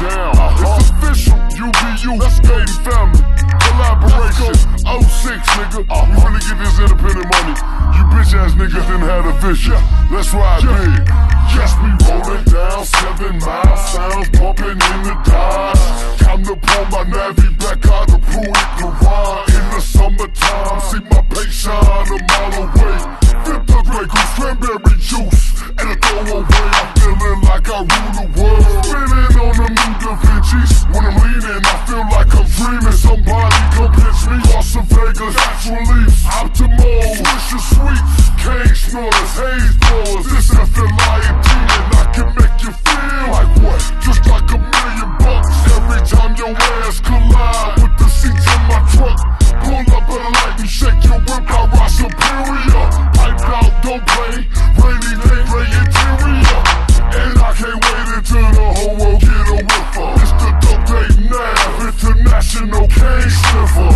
down. It's official, UBU, Dayton family. Collaboration, 06, nigga. We really get this independent money. You bitch ass niggas didn't have a vision. Let's ride big. Yes, we rolling down seven miles, sounds pumping in the Dodge. Time to pull my navy back don't play. Rainy day, gray interior. And I can't wait until the whole world get a whiffer. It's the dope day nav, international cane sniffer.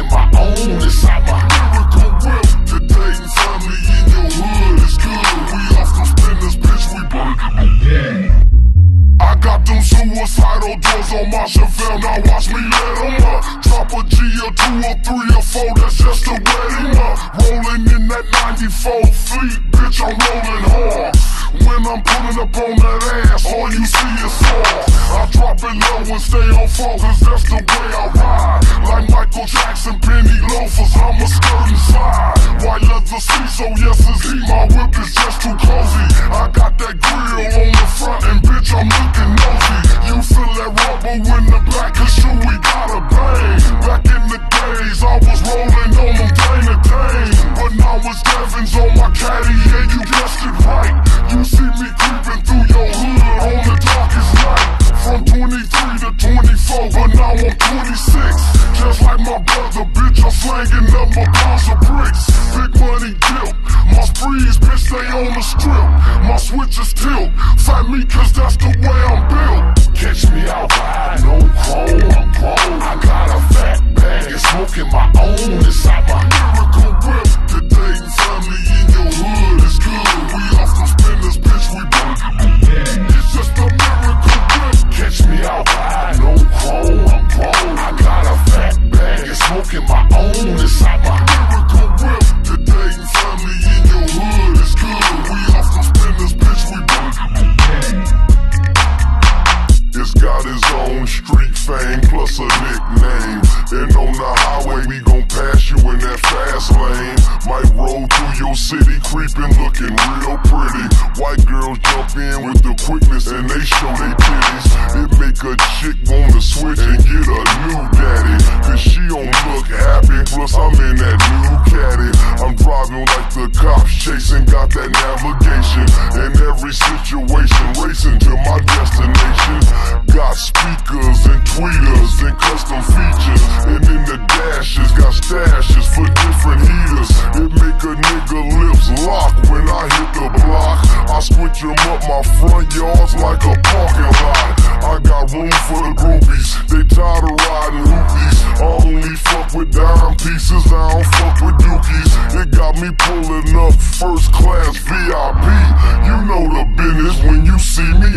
Smoking my own inside my miracle whip. The Dayton family in your hood is good. We off the spinners, bitch, we burger. I got them suicidal doors on my Chevelle, now watch me let 'em up. Drop a G or two or three or four, that's just to wet 'em up. Rolling in that 94 fleet, bitch, I'm rolling hard. When I'm pulling up on that ass, all you see is fall. I drop it low and stay on focus, that's the way I ride. I'm looking nosy. You feel that rubber when the black is shoe, we gotta bang. Back in the days, I was rolling on them day to. But now it's Devins on my caddy, yeah, you guessed it right. You see me creeping through your hood on the darkest night. From 23 to 24, but now I'm 26. Just like my brother, bitch, I'm slanging up my pounds of bricks. Big money guilt, my sprees, they on the strip. My switches tilt, fight me cause that's the way I'm built. Catch me outside, no chrome, I'm grown. I got a fat bag and smoking my own inside my highway, we gon' pass you in that fast lane. Might roll through your city, creeping, looking real pretty. White girls jump in with the quickness and they show they titties. It make a chick wanna switch and get a new daddy. Cause she don't look happy, plus I'm in that new caddy. I'm driving like the cops chasing, got that navigation. In every situation, racing to my destination. Got speakers and tweeters and custom features. Front yards like a parking lot. I got room for the groupies. They tired of riding hoopies. I only fuck with dime pieces. I don't fuck with dookies. It got me pulling up first class VIP. You know the business when you see me